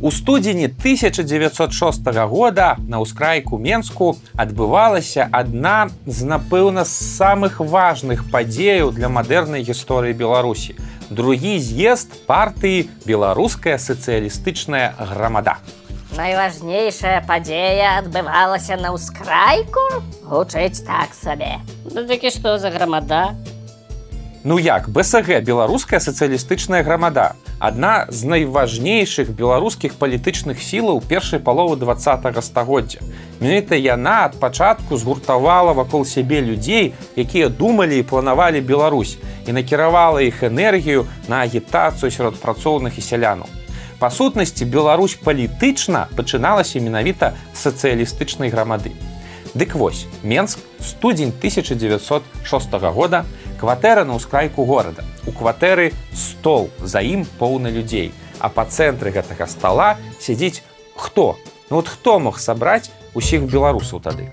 У студзені 1906 года на ўскрайку Менску адбывалася адна з напэўна самых важных падзеяў для мадэрнай гісторыі Беларусі. Другі з'езд партыі беларуская сацыялістычная грамада. Найважнейшая падзея адбывалася на ўскрайку, гучыць так сабе. Ну такі што за грамада? Ну як БСГ беларуская сацыялістычная грамада адна з найважнейшых беларускіх палітычных сілаў першай паловы два стагоддзя. Менавіта яна ад пачатку згуртавала вакол сябе людзей якія думалі і планавалі Беларусь і накіравала іх энергію на агітацыю сярод працоўных і сялянаў. Па сутнасці Беларусь палітычна пачыналася менавіта сацыялістычнай грамады. Дык вось менск студзень 1906 года кватэра на ўскрайку горада. У кватэры стол за ім поўны людзей. А па цэнтры гэтага стола сядзіць хто? Ну вот хто мог сабраць усіх беларусаў тады?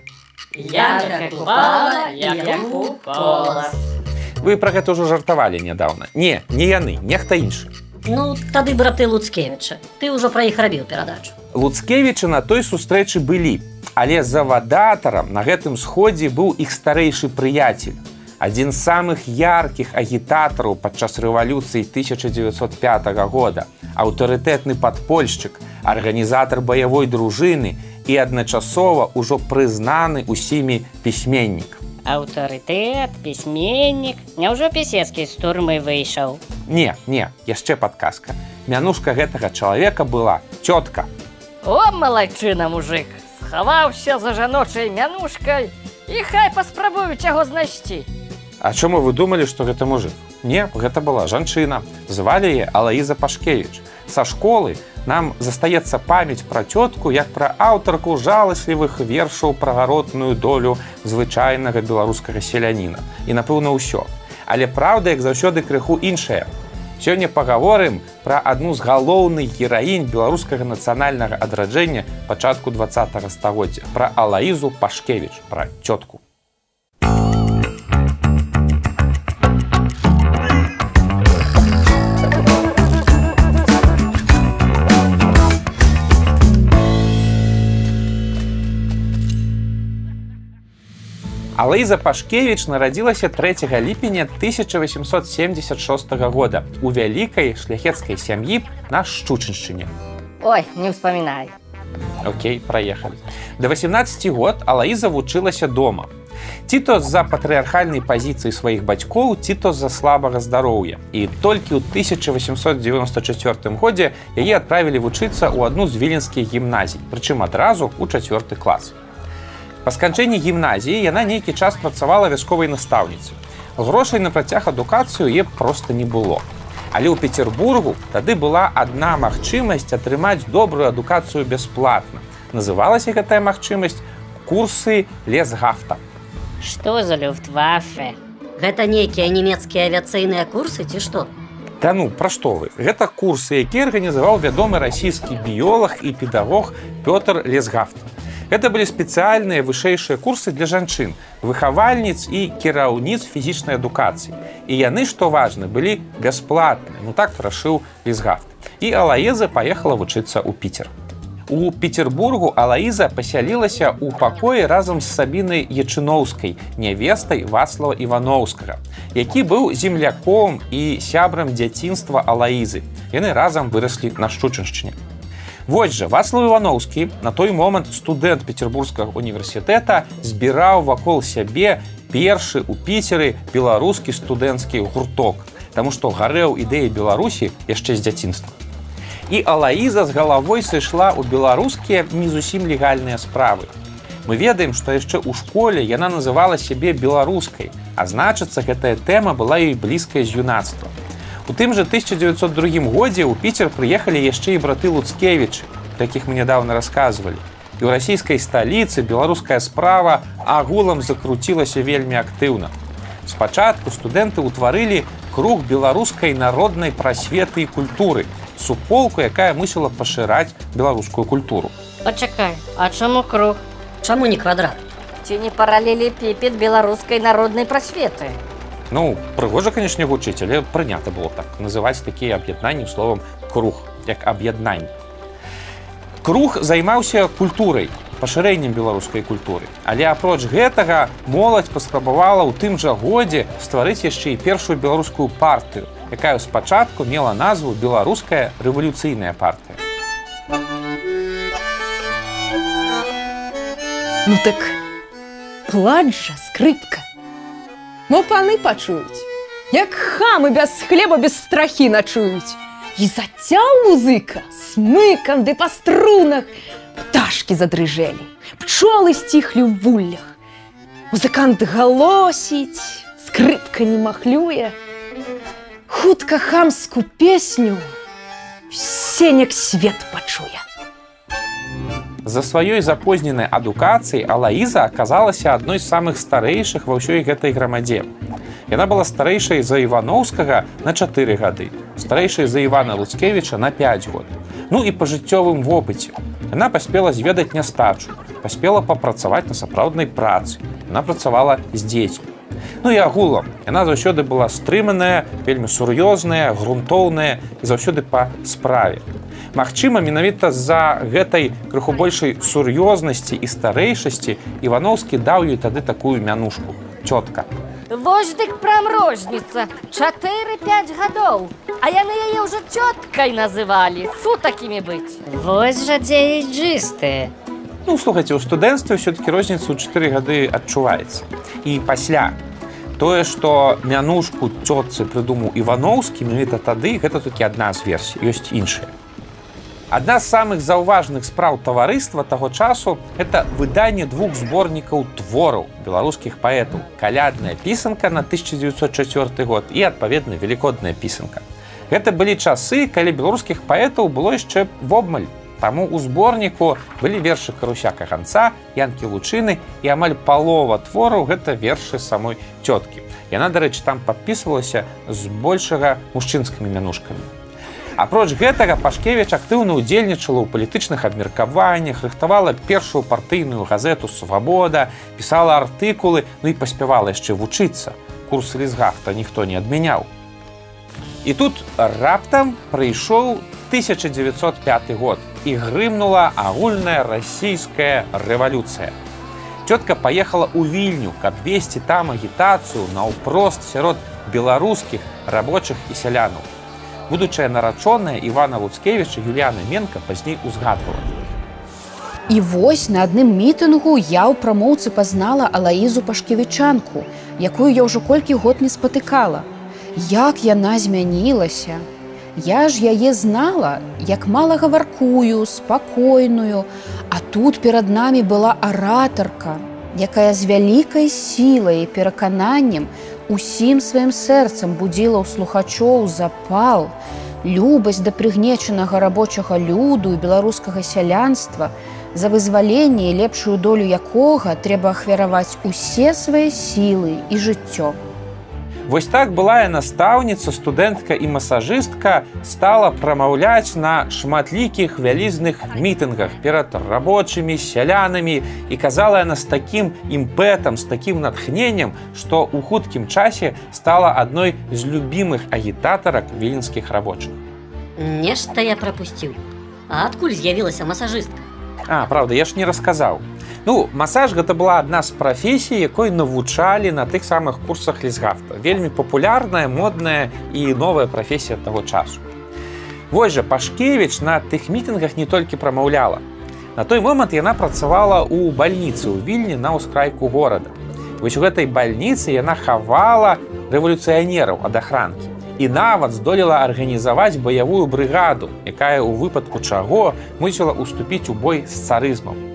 Вы про гэта ўжо жартавалі нядаўна. Не не яны нехта іншы. Ну тады браты луцкевіча ты ўжо пра іх рабіў перадачу. Луцкевіча на той сустрэчы былі але завадатарам на гэтым сходзе быў іх старэйшы прыяцель адзін з самых яркіх агітатараў падчас рэвалюцыі 1905 года. Аўтарытэтны падпольшчык арганізатар баявой дружыны і адначасова ўжо прызнаны усімі пісьменнік. Аўтарытэт пісьменнік. Няўжо пісецкі з турмы выйшаў? Не не яшчэ падказка. Мянушка гэтага чалавека была цётка. О малайчына мужик схаваўся за жаночай мянушкай і хай паспрабуюць яго знайсці А чаму вы думалі, што гэта мужик? Не, гэта была жанчына. Звалі яе Алаіза Пашкевіч. Са школы нам застаецца памяць пра цётку, як пра аўтарку жаласлівых вершаў пра гаротную долю звычайнага беларускага селяніна. І напэўна ўсё. Але праўда, як заўсёды крыху іншая. Сёння пагаворым пра адну з галоўных гераінь беларускага нацыянальнага адраджэння пачатку два стагоддзя пра Алаізу Пашкевіч, пра цётку. Алейза Пашкевіч нарадзілася 3 ліпеня 1876 года у вялікай шляхецкай сям'і на шчучыншчыне. Ой, не ўспамінай. Окей, праехалі. Да 18 год Алаіза вучылася дома. Ці то з-за патрыархальнай пазіцыі сваіх бацькоў, ці то з-за слабага здароўя. І толькі ў 1894 годзе яе адправілі вучыцца ў адну з віленскіх гімназій, прычым адразу ў чацвёрты клас. Па сканчэнні гімназіі яна нейкі час працавала вясковай настаўніцы. Грошай на працяг адукацыю е проста не было. Але ў Петербургу тады была адна магчымасць атрымаць добрую адукацыю бясплатна. Называлася гэтая магчымасць курсы лесгафта. Што за люфтвафе? Гэта нейкія нямецкія авіяцыйныя курсы ці што? Да ну пра што вы? Гэта курсы, які арганізаваў вядомы расійскі біёлаг і педагог Пётр Лесгафта. Гэта былі спецыяльныя вышэйшыя курсы для жанчын, выхавальніц і кіраўніц фізічнай адукацыі. І яны, што важна, былі бясплатныя. Ну так рашыў лізгафт. І Алаеза паехала вучыцца ў піцер. У Петербургу Алаіза пасялілася ў пакоі разам з сабінай Ячыноўскай, нявестай Васлава Івановскага, які быў земляком і сябрам дзяцінства Алаізы. Яны разам выраслі на шчучыншчыне. Вось жа Васлав Івановскі на той момант студэнт петербургскага універсітэта збіраў вакол сябе першы ў піцеры беларускі студэнцкі гурток, Таму што гарэў ідэі Беларусі яшчэ з дзяцінства. І Алаіза з галавой сышла ў беларускія не зусім легальныя справы. Мы ведаем, што яшчэ ў школе яна называла сябе беларускай, а значыцца гэтая тэма была ёй блізкая з юнацтва. У тым жа 1902 годзе ў піцер прыехалі яшчэ і браты Луцкевічы, якіх мы нядаўна рассказывалі. І ў расійскай сталіцы беларуская справа агулам закруцілася вельмі актыўна. Спачатку студэнты ўтварылі круг беларускай народнай прасветы і культуры, суполку, якая мусіла пашыраць беларускую культуру. Пачакай, а чаму круг? Чаму не квадрат? Ці не паралелі піпет беларускай народнай прасветы? Ну прыгожа канешне гучыць, але прынята было так называць такія аб'яднанні словам круг як аб'яднанне. круг займаўся культурай пашырэннем беларускай культуры. Але апроч гэтага моладзь паспрабавала ў тым жа годзе стварыць яшчэ і першую беларускую партыю якая спачатку мела назву беларуская рэвалюцыйная партыя Ну так плач жа скрыпка Мо паны пачуюць як хамы без хлеба без страхі начуюць. І зацяў музыка смыкам ды па струнах. Пташки задрыжэлі пчолы сціхлі ў вуллях. Музыкант галосіць скрыпка не махлюе. Хутка хамскую песню сенек свет пачуе За сваёй запозненай адукацыяй Алаіза аказалася адной з самых старэйшых ва ўсёй гэтай грамадзе. Яна была старэйшай за Івановскага на чатыры гады, старэйшай за Івана Луцкевіча на 5 год. Ну і па жыццёвым вопыце. Яна паспела зведаць нястачу, паспела папрацаваць на сапраўднай працы. Яна працавала з дзецьмі. Ну і агулам яна заўсёды была стрыманая, вельмі сур'ёзная, грунтоўная і заўсёды па справе. Магчыма, менавіта з-за гэтай крыху большай сур'ёзнасці і старэйшасці Івановскі даў ёй тады такую мянушку цётка. Вось дык прям розніца 4-5 гадоў А яны яе ўжо цёткай называлі фу такімі быць Вось жа дзеяджысты. Ну слухайце, у студэнцтве все-таки розніца ў 4 гады адчуваецца. І пасля тое, што мянушку цётцы прыдумаў Івановскі менавіта тады гэта толькі адна з версій, ёсць іншая. Адна з самых заўважных спраў таварыства таго часу это выданне двух зборнікаў твораў беларускіх паэтаў. Калядная пісанка на 1904 год і адпаведна велікодная пісанка. Гэта былі часы, калі беларускіх паэтаў было яшчэ вобмаль. Таму ў зборніку былі вершы карусяка ганца, янкі лучыны і амаль палова твораў гэта вершы самой цёткі. Яна, дарэчы, там падпісвалася з большага мужчынскімі мянушкамі. Апроч гэтага Пашкевіч актыўна ўдзельнічала ў палітычных абмеркаваннях, рыхтавала першую партыйную газету свабода, пісала артыкулы, ну і паспявала яшчэ вучыцца. Курс лізгафта ніхто не адмяняў. І тут раптам прыйшоў 1905 год і грымнула агульная расійская рэвалюцыя. Цётка паехала ў вільню, каб весці там агітацыю наўпрост сярод беларускіх рабочых і сялянаў будучая нарачоная Івана Луцкевіча Юліяна Менка пазней узгадвала. І вось на адным мітынгу я ў прамоўцы пазнала Алаізу пашкевічанку, якую я ўжо колькі год не спатыкала. Як яна змянілася. Я ж яе знала, як мала гаваркую, спакойную, а тут перад намі была аратарка, якая з вялікай сілай і перакананнем усім сваім сэрцам будзіла ў слухачоў запал, любасць да прыгнечанага рабочага люду і беларускага сялянства, за вызваленне і лепшую долю якога трэба ахвяраваць усе свае сілы і жыццё. Вось так былая настаўніца, студэнтка і масажыстка стала прамаўляць на шматлікіх вялізных мітынгах перад рабочымі сялянамі і казала яна з такім імпэтам, з такім натхненнем, што ў хуткім часе стала адной з любімых агітатарак віленскіх рабочых. Нешта я прапусціў. А адкуль з'явілася масажыстка? А правда, я ж не расказаў. Ну масаж гэта была адна з прафесій, якой навучалі на тых самых курсах лізгафта. Вельмі папулярная, модная і новая прафесія таго часу. Вось жа Пашкевіч на тых мітынгах не толькі прамаўляла. На той момант яна працавала ў бальніцы ў вільні на ўскрайку горада. Вось у гэтай бальніцы яна хавала рэвалюцыянераў ад ахранкі і нават здолела арганізаваць баявую брыгаду, якая ў выпадку чаго мусіла ўступіць у бой з царызмам.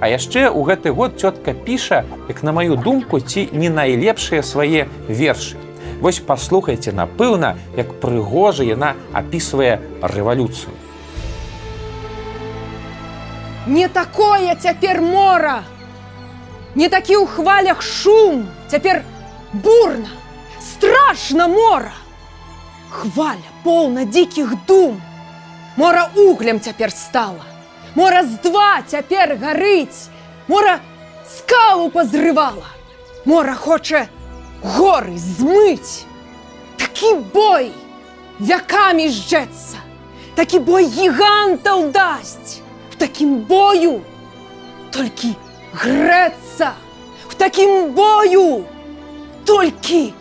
А яшчэ ў гэты год цётка піша, як на маю думку, ці не найлепшыя свае вершы. Вось паслухайце, напэўна, як прыгожа яна апісвае рэвалюцыю. Не такое цяпер мора! Не такі ў хвалях шум, цяпер бурна, страшна мора! Хваля поўна дзікіх дум. Мора углем цяпер стала. Мора з два цяпер гарыць. Мора скалу пазрывала. Мора хоча горы змыць. Такі бой вякамі жжэцца. Такі бой гігантаў дасць. такім бою толькі грэцца, в такім бою толькі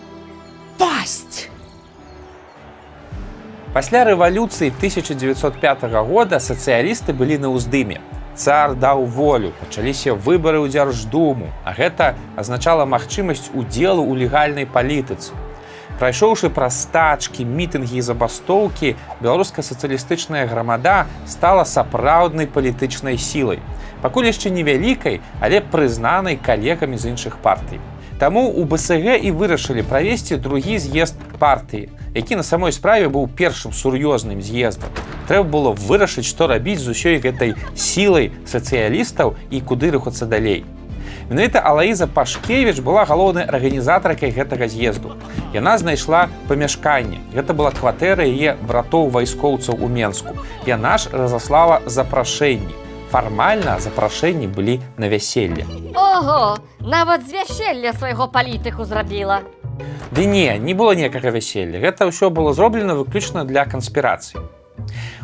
пасть. Пасля рэвалюцыі 1905 года сацыялісты былі на ўздыме. Цар даў волю, пачаліся выбары ў дзярждуму, а гэта азначала магчымасць удзелу ў легальнай палітыцы. Прайшоўшы праз стачкі, мітынгі і забастоўкі, беларуская сацыялістычная грамада стала сапраўднай палітычнай сілай. Пакуль яшчэ невялікай, але прызнанай калегамі з іншых партый. Таму у БСГ і вырашылі правесці другі з'езд партыі, які на самой справе быў першым сур'ёзным з'ездам. Трэба было вырашыць, што рабіць з усёй гэтай сілай сацыялістаў і куды рухацца далей. Менавіта Алаіза Пашкевіч была галоўнай арганізатаркай гэтага з'езду. Яна знайшла памяшканне. Гэта была кватэра яе братоў вайскоўцаў у Менску. Яна ж разаслала запрашэнні. Фармальна запрашэнні былі на вяселле. Ого, нават з вяселля свайго палітыку зрабіла. Ды не, не было ніякага вяселля. Гэта ўсё было зроблена выключна для канспірацыі.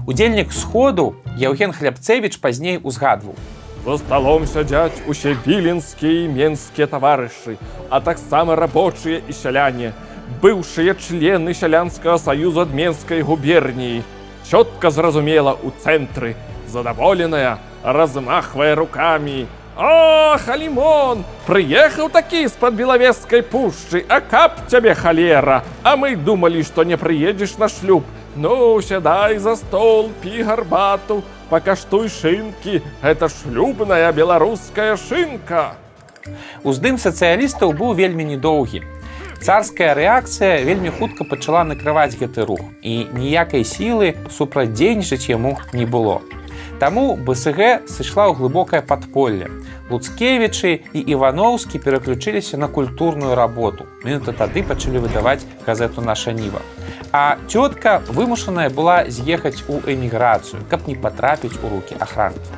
Удзельнік сходу Яўген Хлябцевіч пазней узгадваў. За столом сядзяць усе віленскія і менскія таварышы, а таксама рабочыя і сяляне, быўшыя члены сялянскага саюза адменскай губерніі. Чётка зразумела ў цэнтры, задаволеная, размахвае рукамі. О, халімон! Прыехаў такі з-пад белавескай пушчы, а каб цябе халера, А мы думалі, што не прыедзеш на шлюб. Ну, сядай за стол, пі гарбату, пакаштуй шынкі, гэта шлюбная беларуская шынка. Уздым сацыялістаў быў вельмі недоўгі. Царская рэакцыя вельмі хутка пачала накрываць гэты рух і ніякай сілы супрадзейнічаць яму не было. Таму БСГ сышла ў глыбокае падполле. Луцкевічы і Івановскі пераключыліся на культурную работу. Менавіта тады пачалі выдаваць газету наша ніва. А цётка вымушаная была з'ехаць у эміграцыю, каб не патрапіць у рукі ахранкі.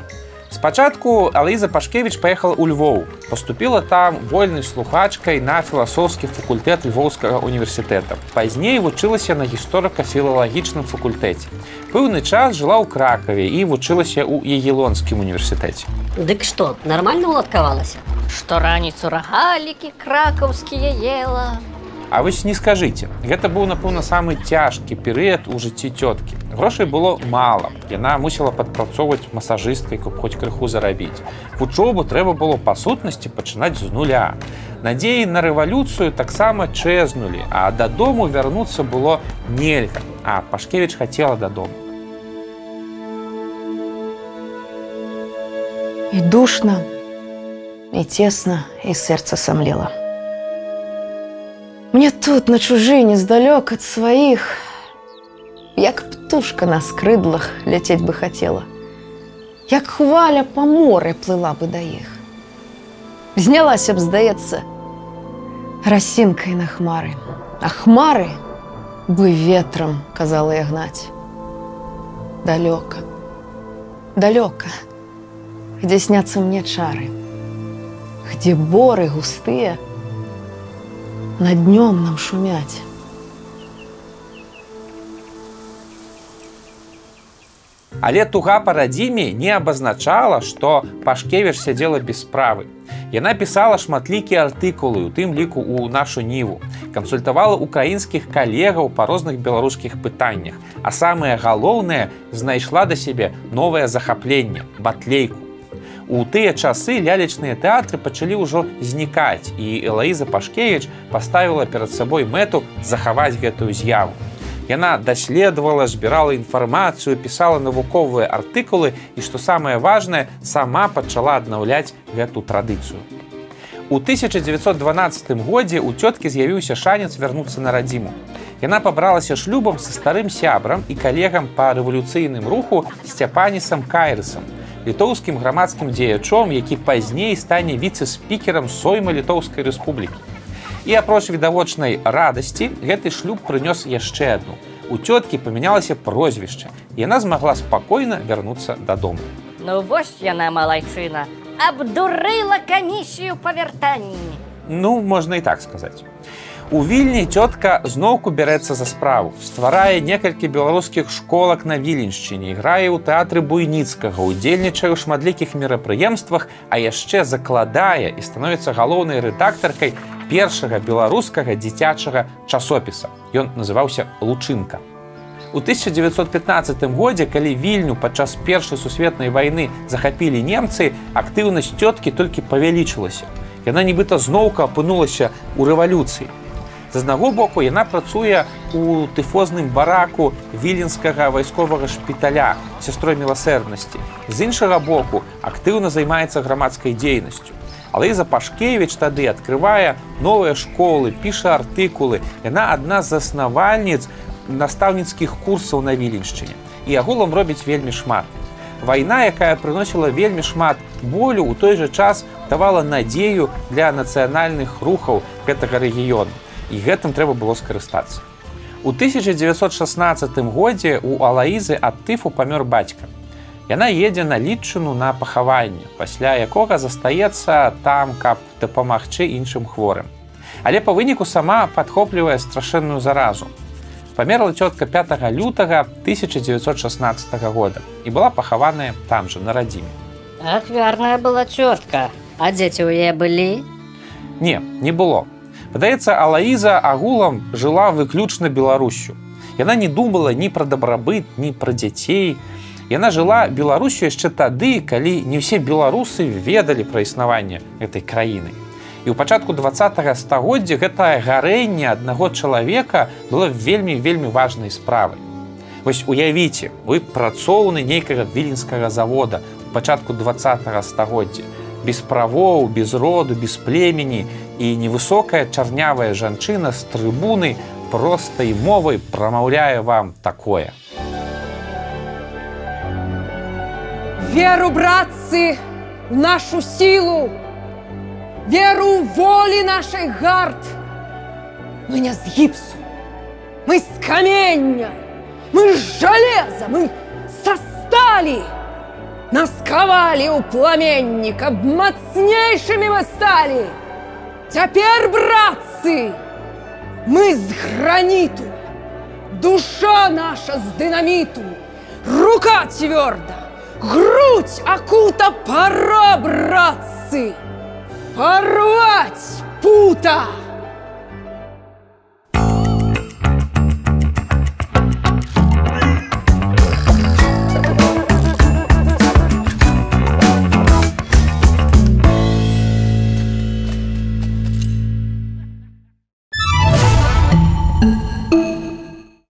Спачатку Аліза Пашкевіч паехала ў Львоў, паступіла там вольнай слухачкай на філасофскі факультэт львоўскага універсітэта. Пазней вучылася на гісторыка-філалагічным факультэце. Пэўны час жыла ў кракаве і вучылася ў егелонскім універсітэце. Дык што, нармальна уладкавалася? Што раніцу рагалікі кракаўскія ела. А вось не скажыце, гэта быў напэўна самы цяжкі перыяд у жыцці цёткі. Грошай было мала. Яна мусіла падпрацоўваць масажысткай, каб хоць крыху зарабіць. Вучобу трэба было па сутнасці пачынаць з нуля. Надзеі на рэвалюцыю таксама чэзнулі, а дадому вярнуцца было нельга. А Пашкевіч хацела дадому. І душно, і тесно, і сердце сомлело. Мне тут, на чужине, сдалек от своих, як птушка на скрыдлах лететь бы хотела, як хваля по море плыла бы до их. Знялась б, здаецца, расінкай на хмары, а хмары бы ветром, казала я гнать. Далёка, далёка, где снятся мне чары, где боры густые — на днем нам шумять. Але туга па радзіме не абазначала, што Пашкевіч сядзела без справы. Яна пісала шматлікія артыкулы, у тым ліку ў нашу ніву, кансультавала украінскіх калегаў па розных беларускіх пытаннях, а самае галоўнае знайшла да сябе новае захапленне батлейку. У тыя часы лялечныя тэатры пачалі ўжо знікаць і Элаіза Пашкевіч паставіла перад сабой мэту захаваць гэтую з'яву. Яна даследавала, збірала інфармацыю, пісала навуковыя артыкулы і, што самае важнае, сама пачала аднаўляць гэту традыцыю. У 1912 годзе ў цёткі з'явіўся шанец вярнуцца на радзіму. Яна пабралася шлюбам са старым сябрам і калегам па рэвалюцыйным руху сцяпанісам кайрысам, літоўскім грамадскім дзеячом, які пазней стане віцэ-спікерам сойма літоўскай рэспублікі. І апроч відавочнай радасці гэты шлюб прынёс яшчэ адну. У цёткі памянялася прозвішча. Яна змагла спакойна вярнуцца дадому. Ну вось яна малайчына, абдурыла камісію па вяртанні. Ну, можна і так сказаць. У вільні цётка зноўку бярэцца за справу, стварае некалькі беларускіх школак на віленшчыне, грае ў тэатры буйніцкага, удзельнічае ў шматлікіх мерапрыемствах, а яшчэ закладае і становіцца галоўнай рэдактаркай першага беларускага дзіцячага часопіса. Ён называўся лучынка. У 1915 годзе, калі вільню падчас першай сусветнай вайны захапілі немцы, актыўнасць цёткі толькі павялічылася. Яна нібыта зноўка апынулася ў рэвалюцыі. З аднаго боку яна працуе у тыфозным бараку віленскага вайсковага шпіталя сястрой міласэрнасці. З іншага боку актыўна займаецца грамадскай дзейнасцю. Алейза Пашкевіч тады адкрывае новыя школы, піша артыкулы. Яна адна з заснавальніц настаўніцкіх курсаў на віленшчыне. І агулам робіць вельмі шмат. Вайна, якая прыносіла вельмі шмат болю, у той жа час давала надзею для нацыянальных рухаў гэтага рэгіёну і гэтым трэба было скарыстацца. У 1916 годзе у Алаізы ад тыфу памёр бацька. Яна едзе на лічыну на пахаванне, пасля якога застаецца там, каб дапамагчы іншым хворым. Але па выніку сама падхоплівае страшэнную заразу. Памерла цётка 5 лютага 1916 года і была пахаваная там жа на радзіме. Ахвярная была цётка, а дзеці ў яе былі? Не, не было. Падаецца, Алаіза агулам жыла выключна Беларусю. Яна не думала ні пра дабрабыт, ні пра дзяцей. Яна жыла Беларусю яшчэ тады, калі не ўсе беларусы ведалі пра існаванне гэтай краіны. І ў пачатку два стагоддзя гэтае гарэнне аднаго чалавека было вельмі вельмі важнай справай. Вось уявіце, вы працоўны нейкага віленскага завода у пачатку два стагоддзя без правоў, без роду, без племені і невысокая чарнявая жанчына з трыбуны простай мовай прамаўляе вам такое. Веру, братцы, в нашу силу, веру в воли нашей гард. Мы не с гипсу, мы с каменья, мы с железа, мы со стали. Нас ковали у пламенника, мацнейшими мы стали. Теперь, братцы, мы с граниту, душа наша с динамиту, рука тверда, грудь окута, пора, братцы, порвать пута.